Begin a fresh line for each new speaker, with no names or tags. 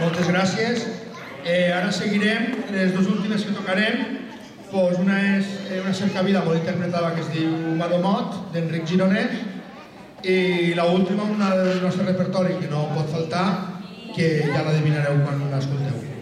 Moltes gràcies. Eh, ara seguirem, les dues últimes que tocarem, Pues una és eh, una cercavila molt interpretada que es diu Madomot, d'Enric Gironet, i l'última, una del nostre repertori que no pot faltar, que ja l'adivinareu quan l'escolteu.